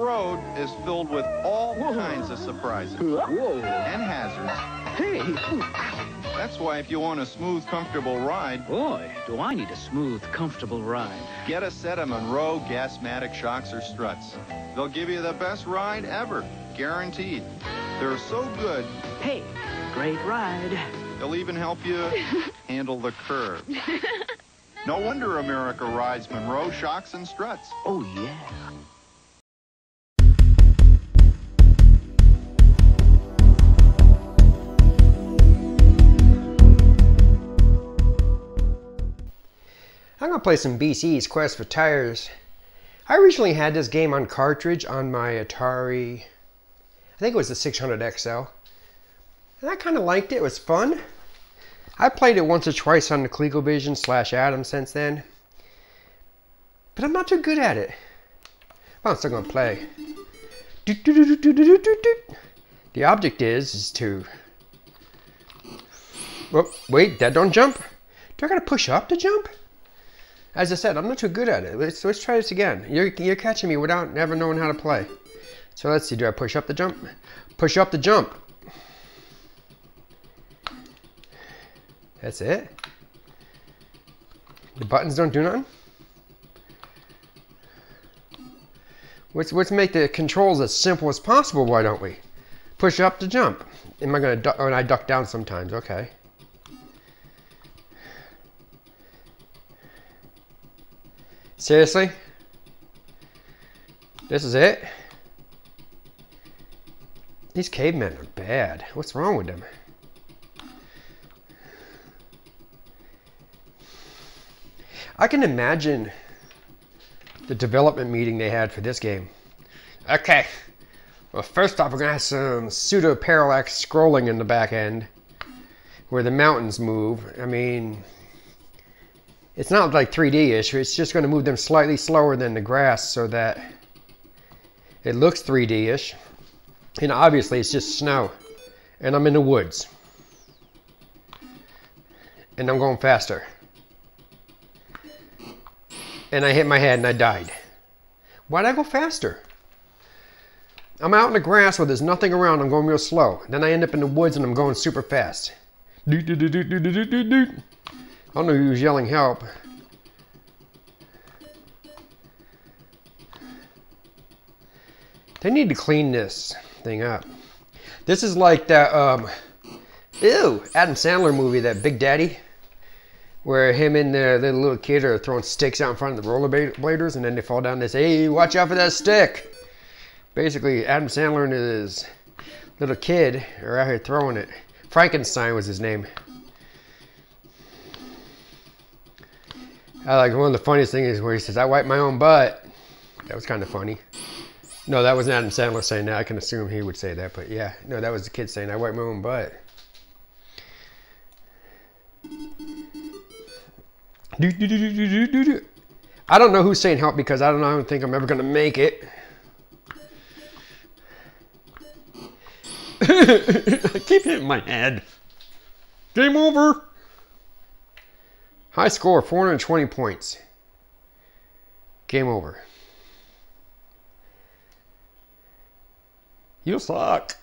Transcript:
road is filled with all Whoa. kinds of surprises Whoa. and hazards. Hey. That's why if you want a smooth, comfortable ride, Boy, do I need a smooth, comfortable ride. get a set of Monroe Gasmatic shocks or struts. They'll give you the best ride ever, guaranteed. They're so good, Hey, great ride. they'll even help you handle the curve. No wonder America rides Monroe shocks and struts. Oh, yeah. I'm gonna play some BC's Quest for Tires. I originally had this game on cartridge on my Atari, I think it was the 600XL. And I kind of liked it, it was fun. I played it once or twice on the ColecoVision slash Adam since then. But I'm not too good at it. But I'm still gonna play. The object is, is to... Oh, wait, that don't jump? Do I gotta push up to jump? As I said, I'm not too good at it. Let's, let's try this again. You're, you're catching me without ever knowing how to play. So let's see, do I push up the jump? Push up the jump. That's it? The buttons don't do nothing? Let's, let's make the controls as simple as possible, why don't we? Push up to jump. Am I gonna duck, oh, and I duck down sometimes, okay. Seriously? This is it? These cavemen are bad. What's wrong with them? I can imagine the development meeting they had for this game. Okay. Well, first off, we're going to have some pseudo parallax scrolling in the back end where the mountains move. I mean, it's not like 3D-ish. It's just going to move them slightly slower than the grass so that it looks 3D-ish. And obviously it's just snow. And I'm in the woods. And I'm going faster. And I hit my head and I died. Why'd I go faster? I'm out in the grass where there's nothing around. I'm going real slow. Then I end up in the woods and I'm going super fast. Doot, doot, doot, I don't know who was yelling help. They need to clean this thing up. This is like that, um, ew, Adam Sandler movie, that Big Daddy, where him and the, little kid are throwing sticks out in front of the rollerbladers and then they fall down and they say, hey, watch out for that stick. Basically, Adam Sandler and his little kid are out here throwing it. Frankenstein was his name. I like one of the funniest things is where he says, I wipe my own butt. That was kind of funny. No, that wasn't Adam Sandler saying that. I can assume he would say that, but yeah. No, that was the kid saying, I wipe my own butt. I don't know who's saying help because I don't know. I don't think I'm ever going to make it. I keep hitting my head. Game over. High score, 420 points. Game over. You suck.